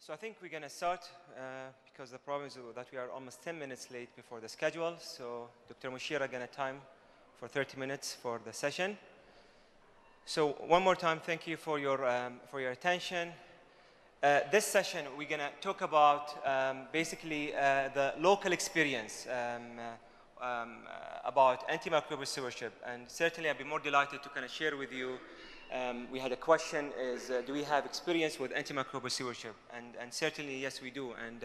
So I think we're going to start uh, because the problem is that we are almost 10 minutes late before the schedule. So Dr. Mushira going to time for 30 minutes for the session. So one more time, thank you for your, um, for your attention. Uh, this session, we're going to talk about um, basically uh, the local experience um, uh, um, uh, about antimicrobial stewardship. And certainly, I'd be more delighted to kind of share with you. Um, we had a question: Is uh, do we have experience with antimicrobial stewardship? And, and certainly, yes, we do. And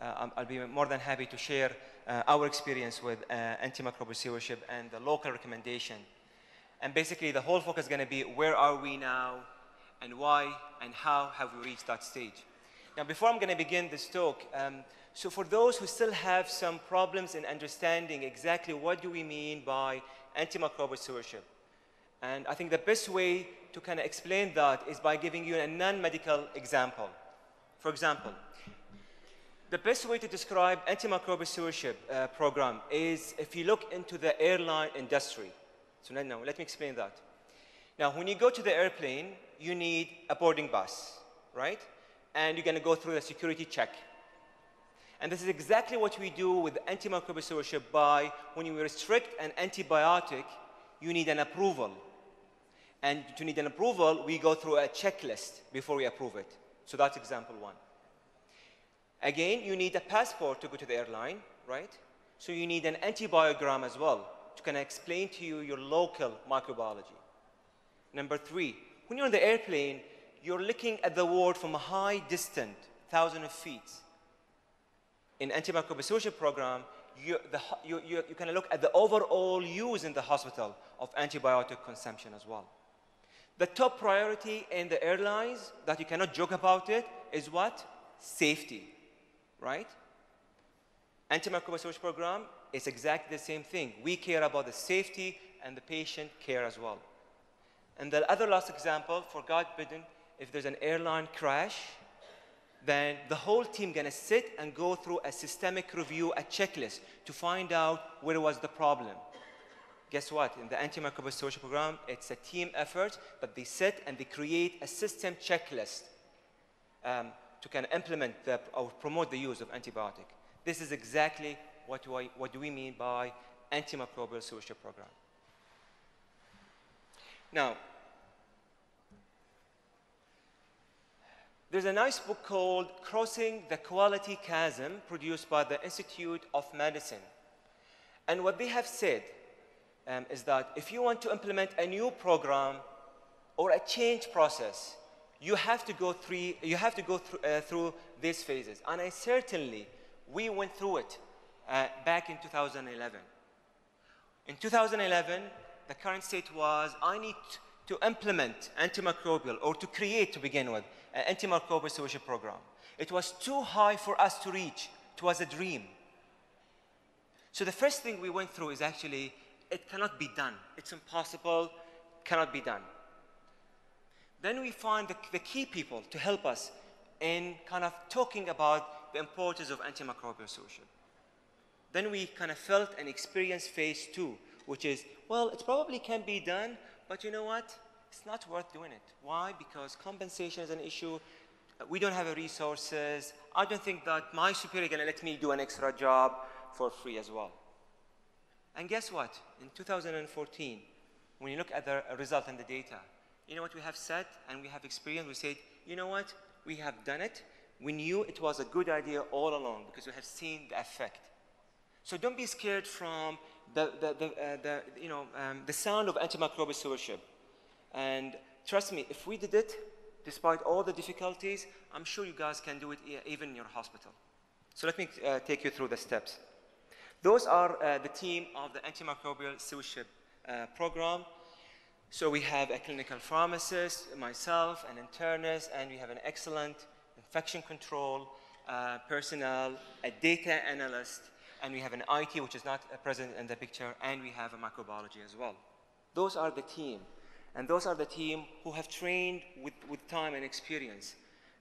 uh, I'll be more than happy to share our experience with antimicrobial stewardship and the local recommendation. And basically, the whole focus is going to be where are we now, and why and how have we reached that stage. Now, before I'm going to begin this talk, um, so for those who still have some problems in understanding exactly what do we mean by antimicrobial stewardship, and I think the best way to kind of explain that is by giving you a non-medical example. For example, the best way to describe antimicrobial stewardship uh, program is if you look into the airline industry. So now, let me explain that. Now, when you go to the airplane, you need a boarding bus, right? And you're going to go through the security check. And this is exactly what we do with antimicrobial stewardship by when you restrict an antibiotic, you need an approval. And to need an approval, we go through a checklist before we approve it. So that's example one. Again, you need a passport to go to the airline, right? So you need an antibiogram as well to kind of explain to you your local microbiology. Number three, when you're on the airplane, you're looking at the world from a high distance, thousand of feet. In antimicrobial stewardship program, you, the, you, you, you kind of look at the overall use in the hospital of antibiotic consumption as well. The top priority in the airlines that you cannot joke about it is what? Safety, right? Antimicrobial stewardship program is exactly the same thing. We care about the safety and the patient care as well. And the other last example, for God bidden, if there's an airline crash, then the whole team gonna sit and go through a systemic review, a checklist to find out where was the problem. Guess what? In the antimicrobial stewardship program, it's a team effort, but they sit and they create a system checklist um, to kind of implement the, or promote the use of antibiotic. This is exactly what do, I, what do we mean by antimicrobial stewardship program. Now, There's a nice book called Crossing the Quality Chasm, produced by the Institute of Medicine. And what they have said um, is that if you want to implement a new program or a change process, you have to go through, you have to go through, uh, through these phases. And I certainly, we went through it uh, back in 2011. In 2011, the current state was I need to implement antimicrobial or to create to begin with an antimicrobial solution program. It was too high for us to reach. It was a dream. So the first thing we went through is actually, it cannot be done. It's impossible, cannot be done. Then we find the, the key people to help us in kind of talking about the importance of antimicrobial stewardship. Then we kind of felt and experienced phase two, which is, well, it probably can be done, but you know what? it's not worth doing it. Why? Because compensation is an issue. We don't have the resources. I don't think that my superior is going to let me do an extra job for free as well. And guess what? In 2014, when you look at the result and the data, you know what we have said and we have experienced? We said, you know what? We have done it. We knew it was a good idea all along because we have seen the effect. So don't be scared from the, the, the, uh, the you know, um, the sound of antimicrobial stewardship. And trust me, if we did it, despite all the difficulties, I'm sure you guys can do it even in your hospital. So let me uh, take you through the steps. Those are uh, the team of the antimicrobial stewardship uh, program. So we have a clinical pharmacist, myself, an internist, and we have an excellent infection control uh, personnel, a data analyst, and we have an IT, which is not present in the picture, and we have a microbiology as well. Those are the team. And those are the team who have trained with, with time and experience.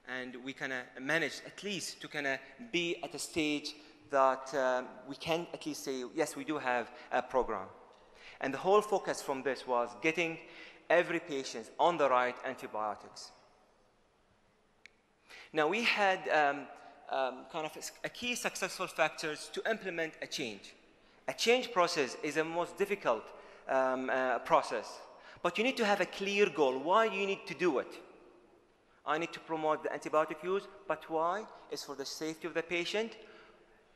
And we kind of at least to kind of be at a stage that um, we can at least say, yes, we do have a program. And the whole focus from this was getting every patient on the right antibiotics. Now, we had um, um, kind of a, key successful factors to implement a change. A change process is a most difficult um, uh, process, but you need to have a clear goal, why you need to do it. I need to promote the antibiotic use, but why? It's for the safety of the patient.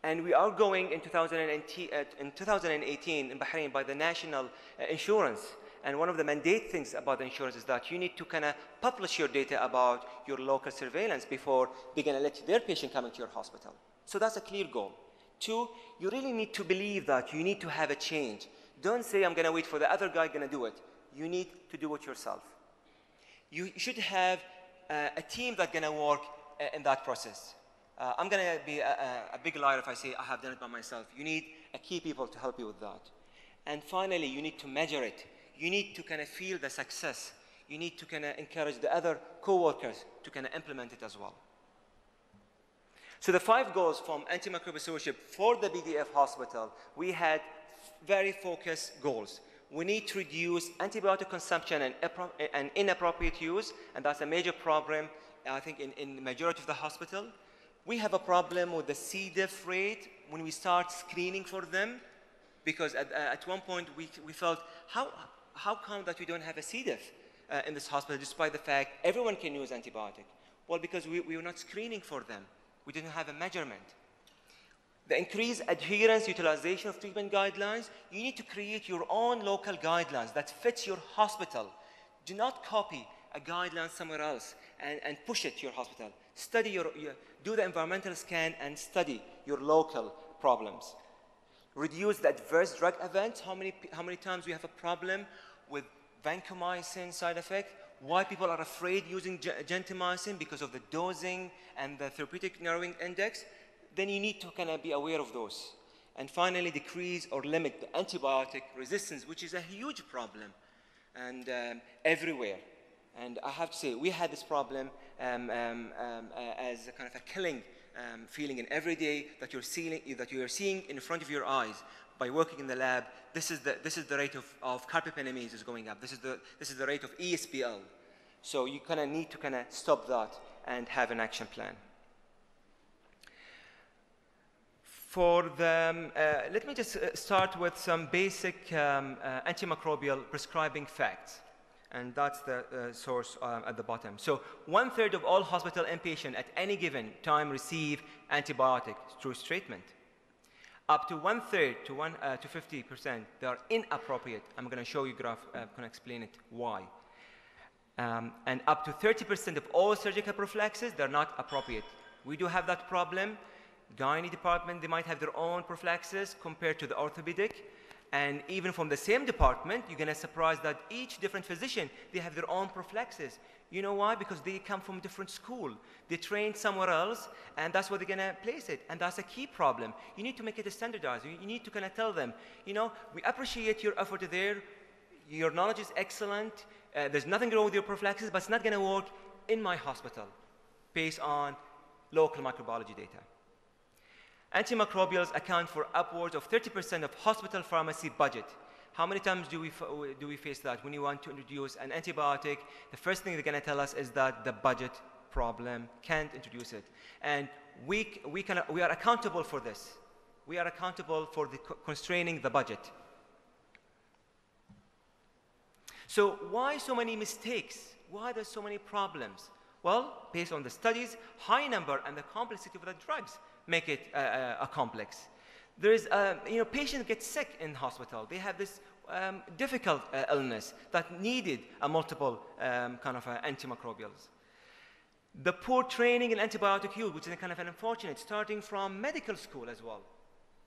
And we are going in, 2018, uh, in Bahrain by the national uh, insurance. And one of the mandate things about the insurance is that you need to kind of publish your data about your local surveillance before they're going to let their patient come into your hospital. So that's a clear goal. Two, you really need to believe that you need to have a change. Don't say, I'm going to wait for the other guy going to do it. You need to do it yourself. You should have uh, a team that's going to work uh, in that process. Uh, I'm going to be a, a, big liar if I say I have done it by myself. You need a key people to help you with that. And finally, you need to measure it. You need to kind of feel the success. You need to kind of encourage the other co-workers to kind of implement it as well. So the five goals from antimicrobial stewardship for the BDF hospital, we had very focused goals we need to reduce antibiotic consumption and, and, inappropriate use, and that's a major problem, I think, in, in the majority of the hospital. We have a problem with the C. diff rate when we start screening for them, because at, uh, at one point we, we felt, how, how come that we don't have a C. diff uh, in this hospital, despite the fact everyone can use antibiotic? Well, because we, we were not screening for them. We didn't have a measurement the increased adherence, utilization of treatment guidelines, you need to create your own local guidelines that fits your hospital. Do not copy a guideline somewhere else and, and push it to your hospital. Study your, do the environmental scan and study your local problems. Reduce the adverse drug events. How many, how many times we have a problem with vancomycin side effect? Why people are afraid using gentamicin because of the dosing and the therapeutic narrowing index then you need to kind of be aware of those. And finally, decrease or limit the antibiotic resistance, which is a huge problem and um, everywhere. And I have to say, we had this problem um, um, um uh, as a kind of a killing um, feeling in every day that you're, seeing, that you are seeing in front of your eyes by working in the lab. This is the, this is the rate of, of carbapenemase is going up. This is the, this is the rate of ESBL. So you kind of need to kind of stop that and have an action plan. For the, um, uh, let me just uh, start with some basic um, uh, antimicrobial prescribing facts. And that's the uh, source uh, at the bottom. So one third of all hospital inpatients at any given time receive antibiotics through treatment. Up to one third to, one, uh, to 50%, they are inappropriate. I'm going to show you graph, I'm going to explain it why. Um, and up to 30% of all surgical prophylaxis, they're not appropriate. We do have that problem gynae department, they might have their own prophylaxis compared to the orthopedic. And even from the same department, you're to surprise that each different physician, they have their own prophylaxis. You know why? Because they come from different school. They train somewhere else, and that's where they're to place it. And that's a key problem. You need to make it standardized. You need to kind of tell them, you know, we appreciate your effort there. Your knowledge is excellent. Uh, there's nothing wrong with your prophylaxis, but it's not to work in my hospital based on local microbiology data. Antimicrobials account for upwards of 30% of hospital pharmacy budget. How many times do we, do we face that? When you want to introduce an antibiotic, the first thing they're going to tell us is that the budget problem can't introduce it. And we, we, can, we are accountable for this. We are accountable for the constraining the budget. So why so many mistakes? Why there's so many problems? Well, based on the studies, high number and the complexity of the drugs make it uh, a complex. There is, uh, you know, patients get sick in hospital. They have this um, difficult uh, illness that needed a multiple um, kind of uh, antimicrobials. The poor training in antibiotic use, which is kind of an unfortunate, starting from medical school as well.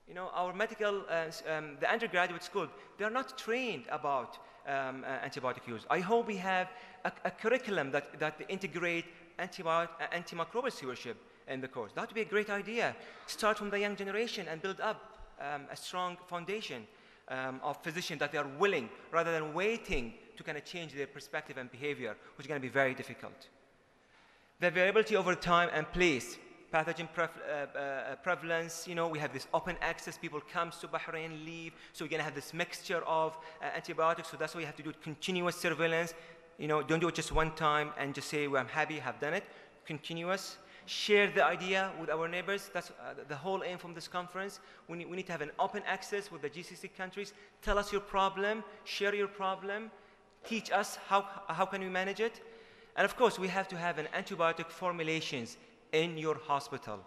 You know, our medical, uh, um, the undergraduate school, they're not trained about um, uh, antibiotic use. I hope we have a, a curriculum that, that integrate antibiotic, antimicrobial stewardship in the course. That would be a great idea. Start from the young generation and build up um, a strong foundation um, of physicians that they are willing, rather than waiting to kind of change their perspective and behavior, which is going to be very difficult. The variability over time and place, pathogen uh, uh, prevalence, you know, we have this open access, people come to Bahrain, leave, so we're going to have this mixture of uh, antibiotics, so that's why you have to do continuous surveillance. You know, don't do it just one time and just say, well, I'm happy, have done it. Continuous share the idea with our neighbors. That's uh, the whole aim from this conference. We need, we need to have an open access with the GCC countries. Tell us your problem, share your problem, teach us how, how can we manage it. And of course, we have to have an antibiotic formulations in your hospital.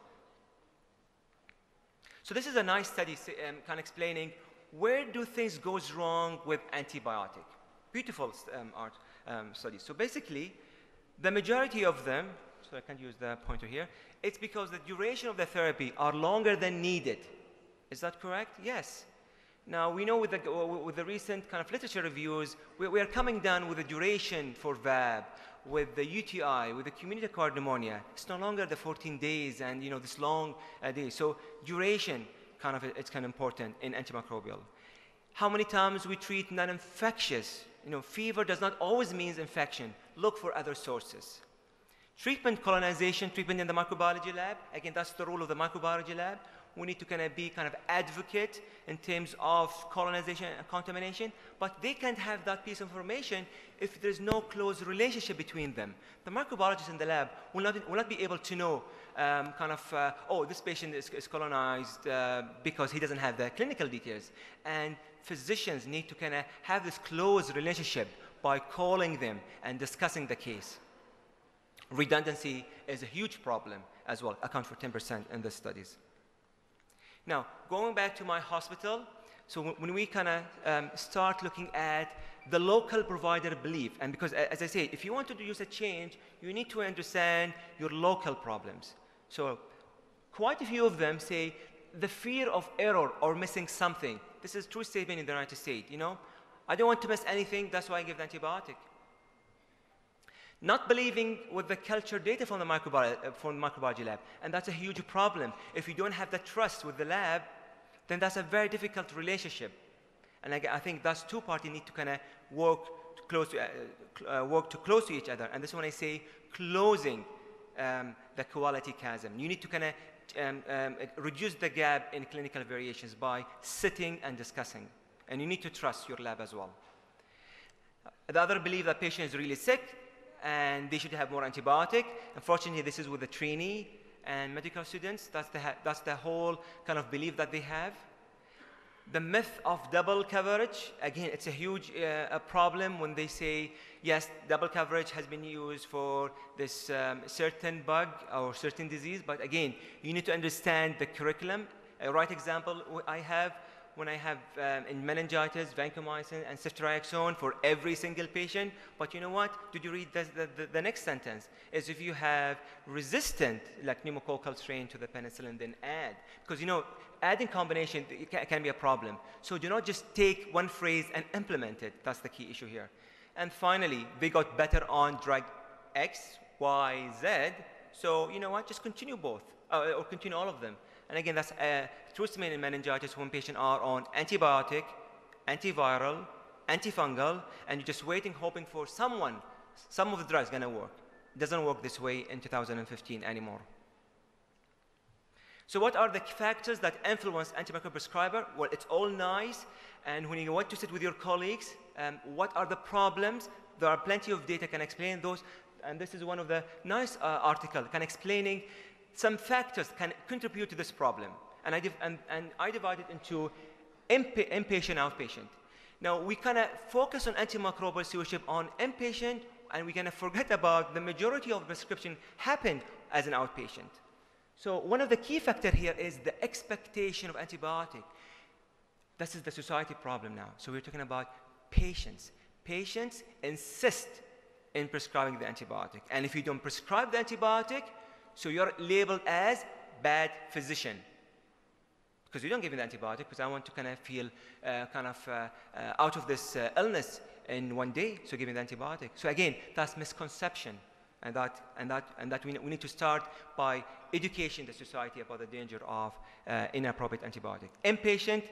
So this is a nice study um, kind of explaining where do things goes wrong with antibiotic. Beautiful um, art um, studies. So basically, the majority of them, so I can't use the pointer here, it's because the duration of the therapy are longer than needed. Is that correct? Yes. Now, we know with the, with the recent kind of literature reviews, we, we, are coming down with the duration for VAP, with the UTI, with the community-acquired pneumonia. It's no longer the 14 days and, you know, this long uh, day. So duration, kind of, it's kind of important in antimicrobial. How many times we treat non-infectious you know, fever does not always mean infection. Look for other sources. Treatment colonization, treatment in the microbiology lab. Again, that's the role of the microbiology lab. We need to kind of be kind of advocate in terms of colonization and contamination, but they can't have that piece of information if there's no close relationship between them. The microbiologist in the lab will not, will not be able to know um, kind of, uh, oh, this patient is, is colonized uh, because he doesn't have the clinical details. And physicians need to kind of have this close relationship by calling them and discussing the case. Redundancy is a huge problem as well, account for 10% in the studies. Now, going back to my hospital, so when we kind of um, start looking at the local provider belief, and because as I say, if you want to use a change, you need to understand your local problems. So quite a few of them say the fear of error or missing something. This is true statement in the United States, you know. I don't want to miss anything, that's why I give the antibiotic. Not believing with the culture data from the, microbiology, uh, from the microbiology lab, and that's a huge problem. If you don't have the trust with the lab, then that's a very difficult relationship. And I, I think that's two parties need to kind of work close to, uh, uh, work to close to each other. And this is when I say closing um, the quality chasm. You need to kind of um, um, reduce the gap in clinical variations by sitting and discussing. And you need to trust your lab as well. The other believe that patient is really sick and they should have more antibiotic. Unfortunately, this is with the trainee and medical students. That's the, that's the whole kind of belief that they have. The myth of double coverage, again, it's a huge uh, a problem when they say, yes, double coverage has been used for this um, certain bug or certain disease, but again, you need to understand the curriculum. A right example I have when I have um, in meningitis, vancomycin, and ceftriaxone for every single patient. But you know what? Did you read the, the, the, next sentence? Is if you have resistant, like pneumococcal strain to the penicillin, then add. Because you know, adding combination can, be a problem. So do not just take one phrase and implement it. That's the key issue here. And finally, they got better on drug X, Y, Z. So you know what? Just continue both, uh, or continue all of them. And again, that's uh, in meningitis when patients are on antibiotic, antiviral, antifungal, and you're just waiting, hoping for someone, some of the drugs to work. It doesn't work this way in 2015 anymore. So what are the factors that influence antimicrobial prescriber? Well, it's all nice, and when you want to sit with your colleagues, um, what are the problems? There are plenty of data can explain those, and this is one of the nice uh, article can explaining some factors can contribute to this problem. And I, and, and I divide it into inpatient, outpatient. Now, we kind of focus on antimicrobial stewardship on inpatient, and we kind of forget about the majority of prescription happened as an outpatient. So one of the key factors here is the expectation of antibiotic. This is the society problem now. So we're talking about patients. Patients insist in prescribing the antibiotic. And if you don't prescribe the antibiotic, so you're labeled as bad physician. Because you don't give me the antibiotic because I want to kind of feel uh, kind of uh, uh, out of this uh, illness in one day, so give me the antibiotic. So again, that's misconception. And that, and that, and that we, we need to start by educating the society about the danger of uh, inappropriate antibiotic. Inpatient,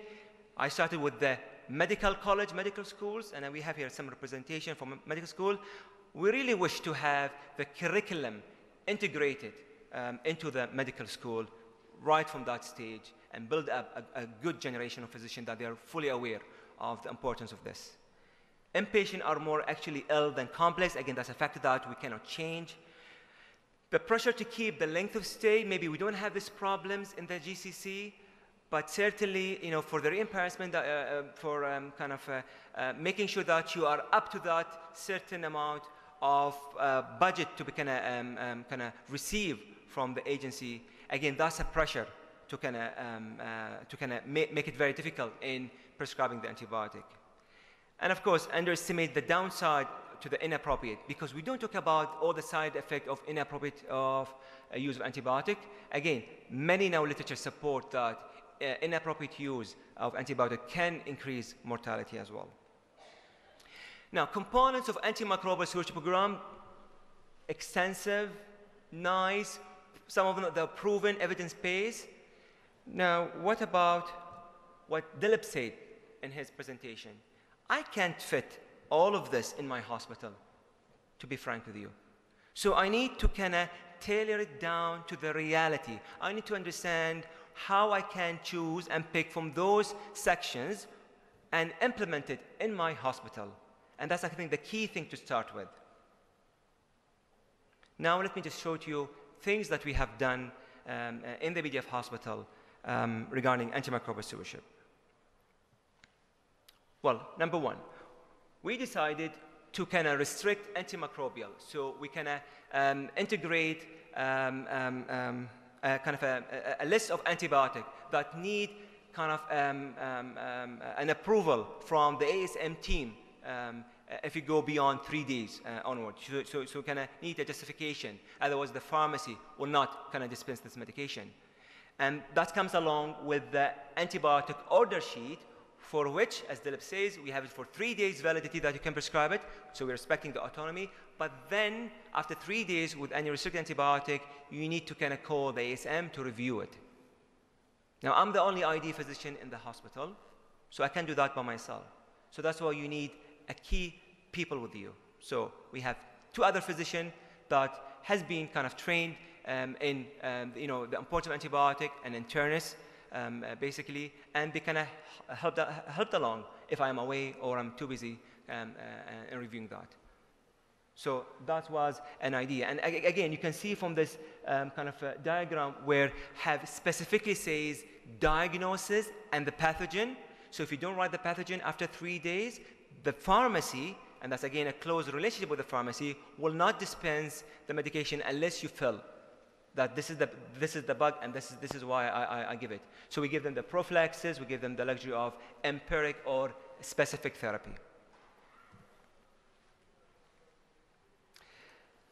I started with the medical college, medical schools, and we have here some representation from medical school. We really wish to have the curriculum integrated um, into the medical school right from that stage and build up a, a, good generation of physicians that they are fully aware of the importance of this. Inpatients are more actually ill than complex. Again, that's a factor that we cannot change. The pressure to keep the length of stay, maybe we don't have these problems in the GCC, but certainly, you know, for the reimbursement, uh, uh, for um, kind of uh, uh, making sure that you are up to that certain amount of uh, budget to be kind of um, um, kind of receive from the agency. Again, that's a pressure to kind of um, uh, to kind of ma make it very difficult in prescribing the antibiotic. And of course, underestimate the downside to the inappropriate because we don't talk about all the side effect of inappropriate of uh, use of antibiotic. Again, many now literature support that uh, inappropriate use of antibiotic can increase mortality as well. Now, components of antimicrobial stewardship program, extensive, nice, some of them are proven, evidence-based. Now, what about what Dilip said in his presentation? I can't fit all of this in my hospital, to be frank with you. So I need to kind of tailor it down to the reality. I need to understand how I can choose and pick from those sections and implement it in my hospital. And that's, I think, the key thing to start with. Now, let me just show to you things that we have done um, uh, in the BDF hospital um, regarding antimicrobial stewardship. Well, number one, we decided to kind of restrict antimicrobial. So we kind of um, integrate um, um, um kind of a, a, list of antibiotics that need kind of um, um, an approval from the ASM team if you go beyond three days uh, onward. So, so, so kind of need a justification. Otherwise, the pharmacy will not kind of dispense this medication. And that comes along with the antibiotic order sheet, for which, as Dilip says, we have it for three days validity that you can prescribe it, so we're respecting the autonomy. But then, after three days with any restricted antibiotic, you need to kind of call the ASM to review it. Now, I'm the only ID physician in the hospital, so I can't do that by myself. So that's why you need a key people with you. So we have two other physicians that has been kind of trained um, in um, you know, the importance of antibiotic and internist, um, uh, basically, and they kind of helped, helped along if I'm away or I'm too busy um, uh, in reviewing that. So that was an idea. And again, you can see from this um, kind of uh, diagram where have specifically says diagnosis and the pathogen. So if you don't write the pathogen after three days, the pharmacy, and that's again a close relationship with the pharmacy, will not dispense the medication unless you fill that this is the, this is the bug and this is, this is why I, I, I give it. So we give them the prophylaxis, we give them the luxury of empiric or specific therapy.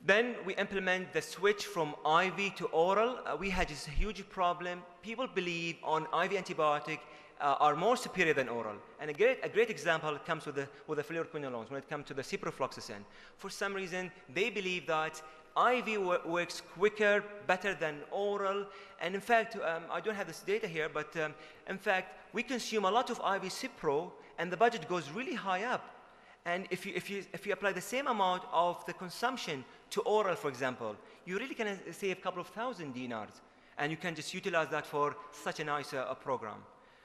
Then we implement the switch from IV to oral. Uh, we had this huge problem. People believe on IV antibiotic uh, are more superior than oral. And a great, a great example comes with the, with the fluoroquinolones when it comes to the ciprofloxacin. For some reason, they believe that IV works quicker, better than oral. And in fact, um, I don't have this data here, but um, in fact, we consume a lot of IV Cipro, and the budget goes really high up. And if you, if, you, if you apply the same amount of the consumption to oral, for example, you really can save a couple of thousand dinars. And you can just utilize that for such a nice uh, program.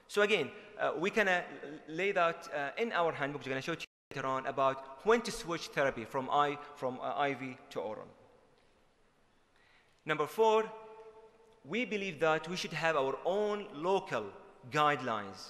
So again, uh, we can uh, lay that uh, in our handbook, I'm going to show you later on, about when to switch therapy from, I, from uh, IV to oral. Number four, we believe that we should have our own local guidelines.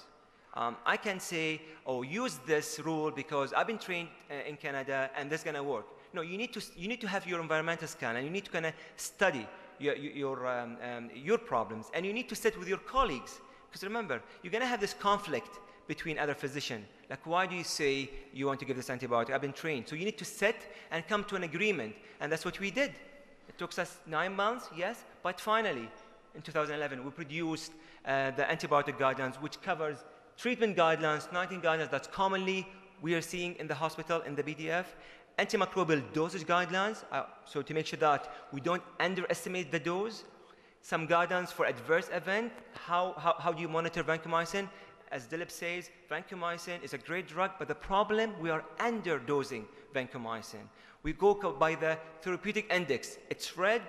Um, I can say, oh, use this rule because I've been trained uh, in Canada and this is going to work. No, you need, to, you need to have your environmental scan and you need to kind of study your, your, um, um, your problems and you need to sit with your colleagues. Because remember, you're going to have this conflict between other physicians. Like, why do you say you want to give this antibiotic? I've been trained. So you need to sit and come to an agreement. And that's what we did. It took us nine months, yes, but finally, in 2011, we produced uh, the antibiotic guidelines, which covers treatment guidelines, 19 guidelines that's commonly we are seeing in the hospital in the BDF, antimicrobial dosage guidelines, uh, so to make sure that we don't underestimate the dose, some guidelines for adverse event, how, how, how do you monitor vancomycin, as Dilip says, vancomycin is a great drug, but the problem, we are underdosing vancomycin. We go by the therapeutic index. It's red,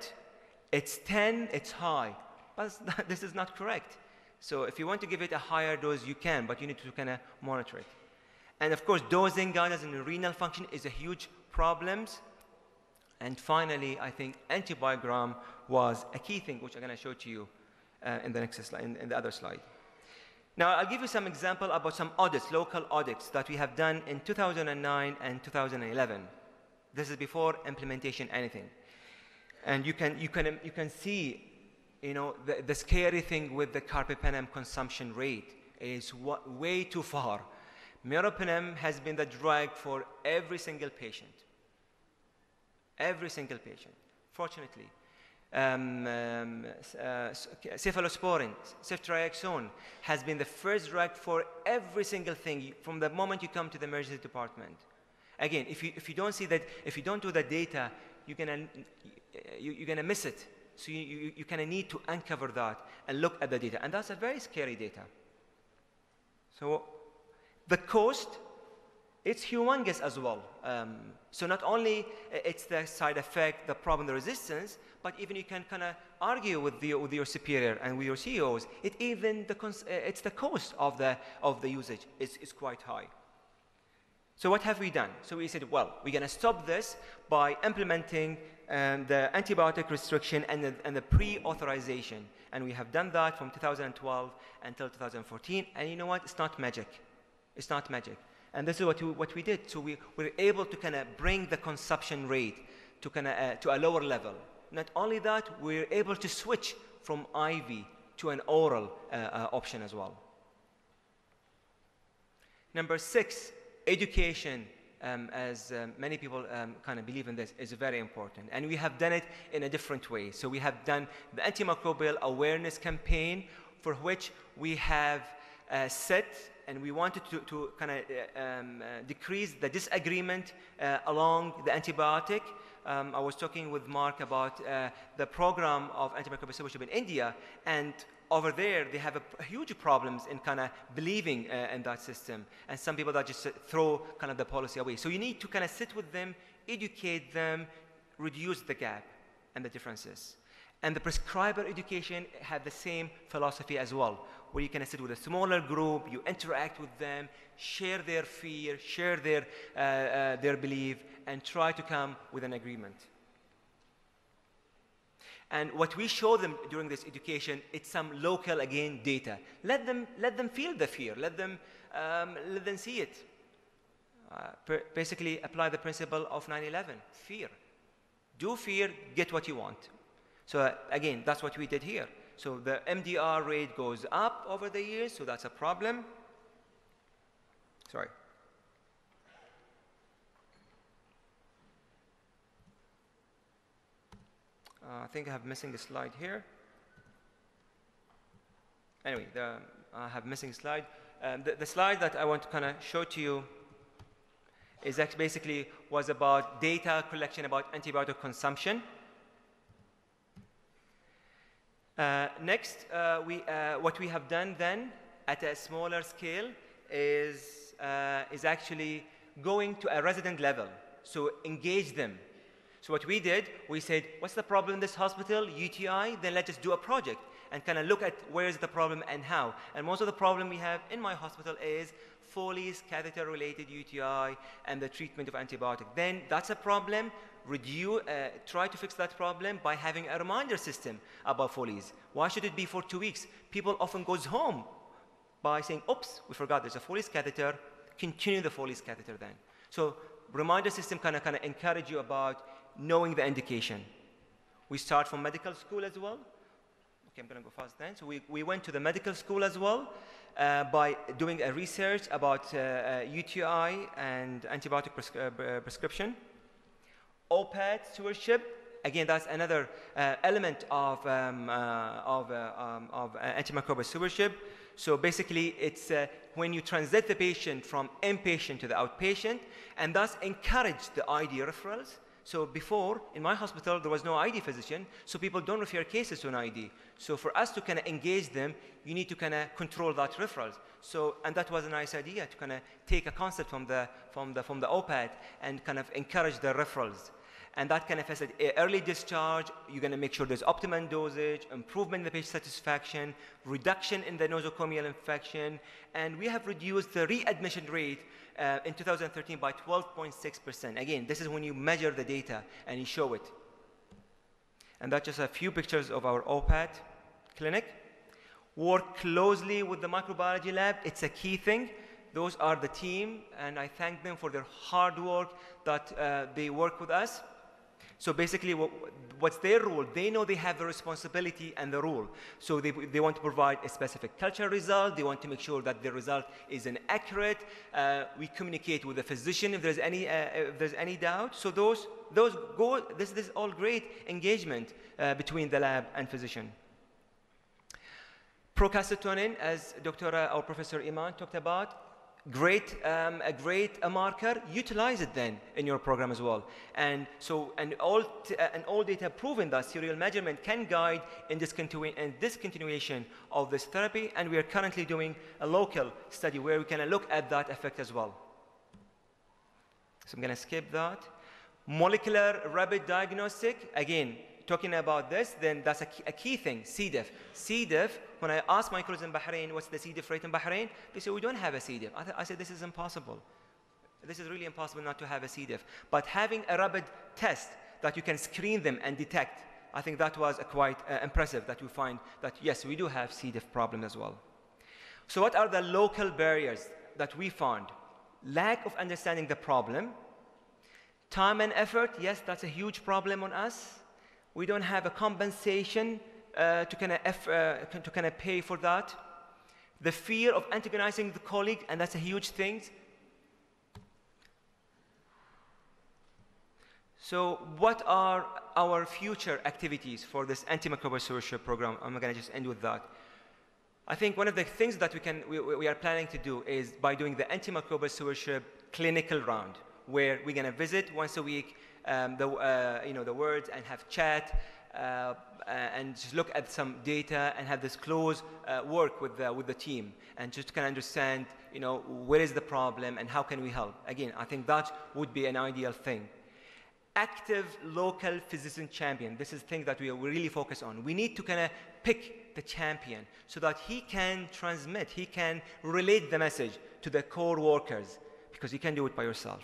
it's 10, it's high. But this is not correct. So if you want to give it a higher dose, you can, but you need to kind of monitor it. And of course, dosing guidance in renal function is a huge problem. And finally, I think antibiogram was a key thing, which I'm going to show to you uh, in the next slide, in, in the other slide. Now, I'll give you some example about some audits, local audits that we have done in 2009 and 2011. This is before implementation anything. And you can, you can, you can see, you know, the, the scary thing with the carbapenem consumption rate is what, way too far. Meropenem has been the drug for every single patient. Every single patient, fortunately um, um, uh, cephalosporin, ceftriaxone, has been the first drug for every single thing from the moment you come to the emergency department. Again, if you, if you don't see that, if you don't do the data, you're gonna, you, you're gonna miss it. So you, you, you kind of need to uncover that and look at the data. And that's a very scary data. So the cost, it's humongous as well. Um, so not only it's the side effect, the problem, the resistance, but even you can kind of argue with, the, with your superior and with your CEOs. It even the uh, it's the cost of the, of the usage is, is quite high. So what have we done? So we said, well, we're going to stop this by implementing um, the antibiotic restriction and the, and the pre-authorization. And we have done that from 2012 until 2014. And you know what? It's not magic. It's not magic. And this is what we, what we did. So we were able to kind of bring the consumption rate to, kind of, uh, to a lower level. Not only that, we were able to switch from IV to an oral uh, uh, option as well. Number six, education, um, as um, many people um, kind of believe in this, is very important. And we have done it in a different way. So we have done the antimicrobial awareness campaign, for which we have uh, set and we wanted to, to kind of uh, um, uh, decrease the disagreement uh, along the antibiotic um, I was talking with Mark about the program of antimicrobial stewardship in India, and over there they have a, a huge problems in kind of believing uh, in that system, and some people that just throw kind of the policy away. So you need to kind of sit with them, educate them, reduce the gap and the differences. And the prescriber education had the same philosophy as well, where you can sit with a smaller group, you interact with them, share their fear, share their, uh, uh, their belief, and try to come with an agreement. And what we show them during this education, it's some local, again, data. Let them, let them feel the fear. Let them, um, let them see it. Uh, basically, apply the principle of 9-11, fear. Do fear, get what you want. So uh, again, that's what we did here. So the MDR rate goes up over the years, so that's a problem. Sorry. Uh, I think I have missing a slide here. Anyway, the, I have missing slide. Um, the, the, slide that I want to kind of show to you is that basically was about data collection about antibiotic consumption. Uh, next, uh, we, uh, what we have done then at a smaller scale is, uh, is actually going to a resident level. So engage them. So what we did, we said, what's the problem in this hospital? UTI? Then let's just do a project and kind of look at where is the problem and how. And most of the problem we have in my hospital is Foley's catheter-related UTI and the treatment of antibiotic. Then that's a problem. Reduce, uh, try to fix that problem by having a reminder system about Foley's. Why should it be for two weeks? People often goes home by saying, oops, we forgot there's a Foley's catheter. Continue the Foley's catheter then. So reminder system kind of kind of encourage you about knowing the indication. We start from medical school as well. Okay, I'm going to go fast then. So we, we went to the medical school as well uh, by doing a research about uh, uh, UTI and antibiotic prescri uh, prescription. OPAT stewardship, again, that's another uh, element of, um, uh, of, um, of antimicrobial stewardship. So basically, it's when you transit the patient from inpatient to the outpatient, and thus encourage the ID referrals so before, in my hospital, there was no ID physician, so people don't refer cases to an ID. So for us to kind of engage them, you need to kind of control that referrals. So, and that was a nice idea to kind of take a concept from the, from the, from the OPAT and kind of encourage the referrals. And that can facilitate early discharge. You're going to make sure there's optimum dosage, improvement in the patient satisfaction, reduction in the nosocomial infection, and we have reduced the readmission rate uh, in 2013 by 12.6%. Again, this is when you measure the data and you show it. And that's just a few pictures of our OPAT clinic. Work closely with the microbiology lab. It's a key thing. Those are the team, and I thank them for their hard work that uh, they work with us. So basically, what, what's their role? They know they have the responsibility and the role. So they, they want to provide a specific culture result. They want to make sure that the result is an accurate. Uh, we communicate with the physician if there's any, uh, if there's any doubt. So those, those go, this, this is all great engagement uh, between the lab and physician. Procalcitonin, as Dr. or Professor Iman talked about, great, um, a great a marker, utilize it then in your program as well. And so, and all, uh, and all data proven that serial measurement can guide in, discontinu in discontinuation of this therapy. And we are currently doing a local study where we can look at that effect as well. So I'm going to skip that. Molecular rapid diagnostic, again, talking about this, then that's a key, a key thing, C. diff. C. diff, when I ask my colleagues in Bahrain, what's the C. diff rate in Bahrain? They say, we don't have a C. diff. I, I said, this is impossible. This is really impossible not to have a C. diff. But having a rapid test that you can screen them and detect, I think that was quite uh, impressive that we find that, yes, we do have C. diff problem as well. So what are the local barriers that we found? Lack of understanding the problem, time and effort, yes, that's a huge problem on us we don't have a compensation uh, to kind of uh, to kind of pay for that. The fear of antagonizing the colleague, and that's a huge thing. So what are our future activities for this antimicrobial stewardship program? I'm going to just end with that. I think one of the things that we, can, we, we are planning to do is by doing the antimicrobial stewardship clinical round, where we're going to visit once a week um, the, uh, you know, the words and have chat uh, and just look at some data and have this close uh, work with the, with the team and just kind of understand, you know, where is the problem and how can we help. Again, I think that would be an ideal thing. Active local physician champion. This is the thing that we really focus on. We need to kind of pick the champion so that he can transmit, he can relate the message to the core workers because you can't do it by yourself.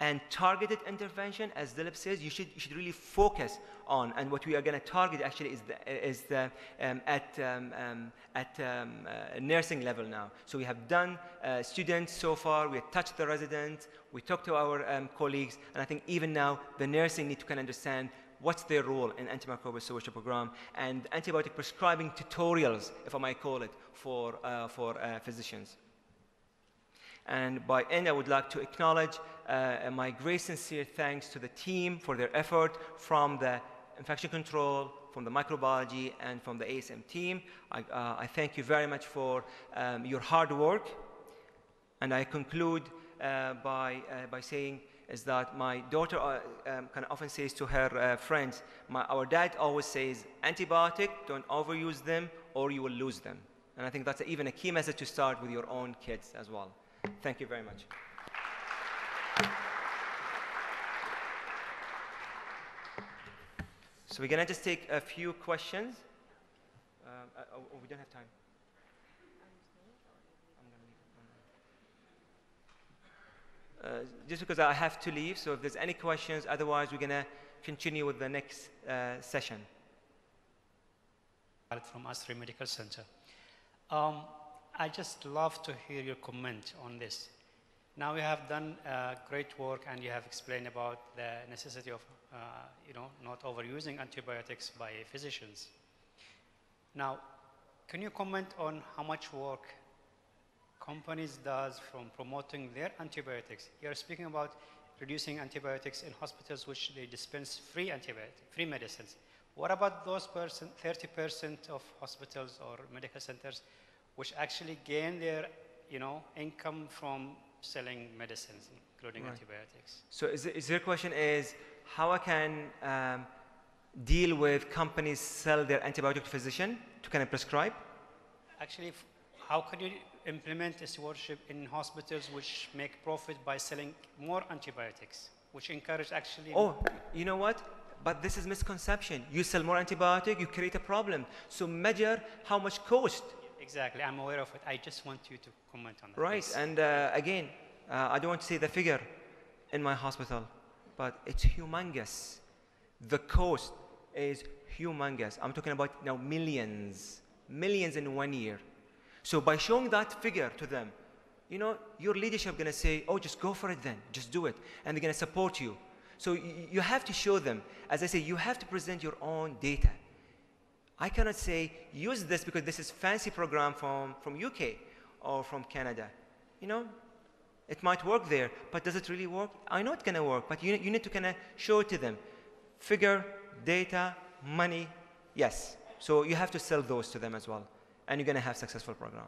And targeted intervention, as Dilip says, you should, you should really focus on. And what we are going to target actually is, the, is the, um, at, um, um, at um, uh, nursing level now. So we have done uh, students so far, we have touched the residents, we talked to our um, colleagues, and I think even now the nursing need to kind of understand what's their role in antimicrobial stewardship program and antibiotic prescribing tutorials, if I might call it, for, uh, for uh, physicians. And by end, I would like to acknowledge uh, my great sincere thanks to the team for their effort from the infection control, from the microbiology, and from the ASM team. I, uh, I thank you very much for um, your hard work. And I conclude uh, by, uh, by saying is that my daughter uh, um, kind of often says to her uh, friends, my, our dad always says, antibiotic, don't overuse them or you will lose them. And I think that's even a key message to start with your own kids as well. Thank you very much. So we're going to just take a few questions. Uh, uh, oh, we don't have time. Uh, just because I have to leave, so if there's any questions, otherwise we're going to continue with the next uh, session. From Asri Medical Center. Um, I just love to hear your comment on this. Now you have done uh, great work and you have explained about the necessity of, uh, you know, not overusing antibiotics by physicians. Now, can you comment on how much work companies does from promoting their antibiotics? You're speaking about reducing antibiotics in hospitals which they dispense free antibiotics, free medicines. What about those 30% of hospitals or medical centers which actually gain their you know, income from selling medicines, including right. antibiotics. So is, is your question is how I can um, deal with companies sell their antibiotic to physician to kind of prescribe? Actually, how could you implement a stewardship in hospitals which make profit by selling more antibiotics? which encourage actually. Oh, you know what? But this is misconception. You sell more antibiotic, you create a problem. So measure how much cost. Exactly, I'm aware of it. I just want you to comment on that. Right, please. and uh, again, uh, I don't want to say the figure in my hospital, but it's humongous. The cost is humongous. I'm talking about now millions, millions in one year. So by showing that figure to them, you know, your leadership gonna say, oh, just go for it then, just do it, and they're gonna support you. So you have to show them, as I say, you have to present your own data. I cannot say use this because this is fancy program from, from UK or from Canada. You know, it might work there, but does it really work? I know it's gonna work, but you, you need to kind of show it to them. Figure, data, money, yes. So you have to sell those to them as well, and you're gonna have successful program.